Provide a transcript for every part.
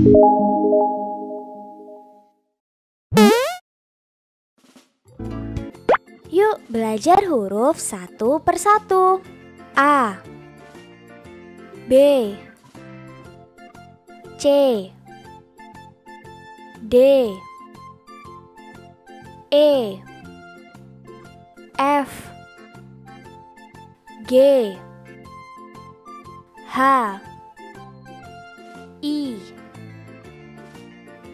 Yuk belajar huruf satu persatu. A B C D E F G H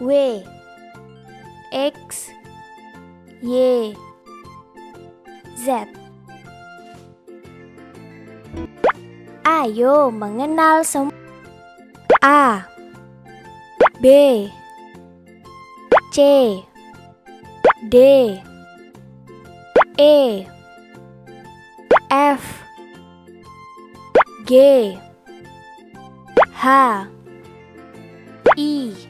W X Y Z. Ayo mengenal semua A B C D E F G H I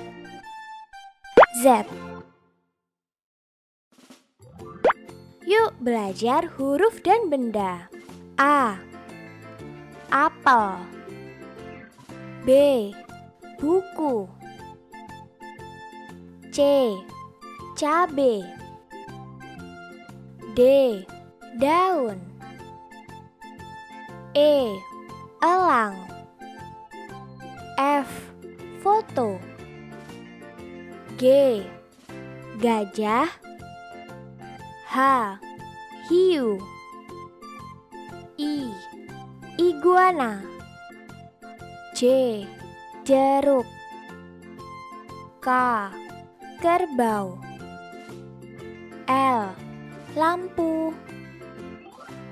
Z. Yuk belajar huruf dan benda. A. Apel. B. Buku. C. Cabe. D. Daun. E. Elang. F. Foto G. Gajah. H. Hiu. I. Iguana. J. Jeruk. K. Kerbau. L. Lampu.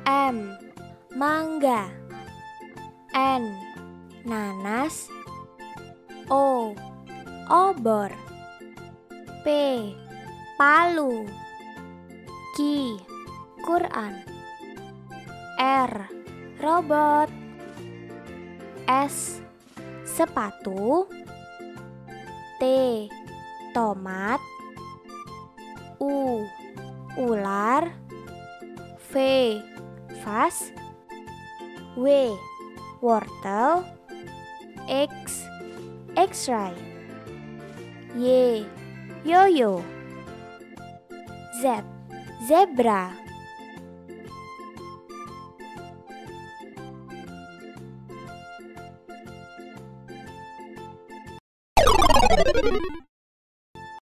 M. Mangga. N. Nanas. O. Obor P. Palu Q Quran R. Robot S. Sepatu T. Tomat U. Ular V. Vas W. Wortel X. X-ray Y yo-yo. Zeb. Zebra.